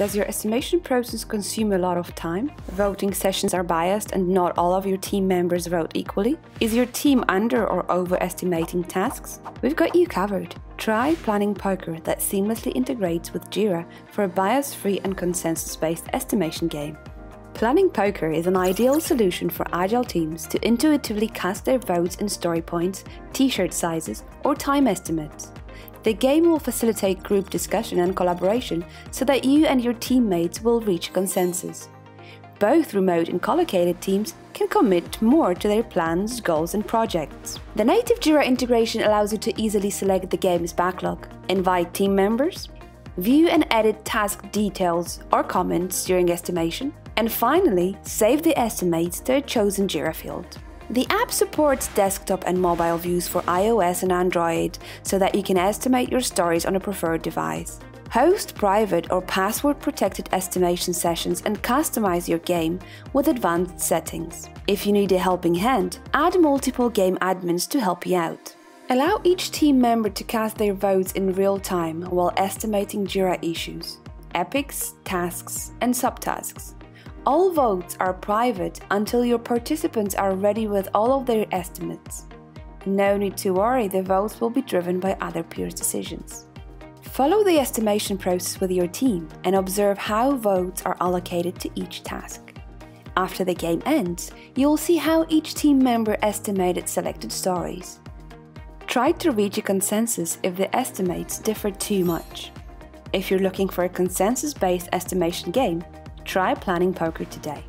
Does your estimation process consume a lot of time? Voting sessions are biased and not all of your team members vote equally? Is your team under or overestimating tasks? We've got you covered. Try Planning Poker that seamlessly integrates with Jira for a bias free and consensus based estimation game. Planning Poker is an ideal solution for agile teams to intuitively cast their votes in story points, t shirt sizes, or time estimates. The game will facilitate group discussion and collaboration so that you and your teammates will reach consensus. Both remote and collocated teams can commit more to their plans, goals, and projects. The native Jira integration allows you to easily select the game's backlog, invite team members, view and edit task details or comments during estimation, and finally, save the estimates to a chosen Jira field. The app supports desktop and mobile views for iOS and Android so that you can estimate your stories on a preferred device. Host private or password protected estimation sessions and customize your game with advanced settings. If you need a helping hand, add multiple game admins to help you out. Allow each team member to cast their votes in real time while estimating Jira issues, epics, tasks, and subtasks. All votes are private until your participants are ready with all of their estimates. No need to worry, the votes will be driven by other peers' decisions. Follow the estimation process with your team and observe how votes are allocated to each task. After the game ends, you'll see how each team member estimated selected stories. Try to reach a consensus if the estimates differ too much. If you're looking for a consensus based estimation game, Try planning poker today.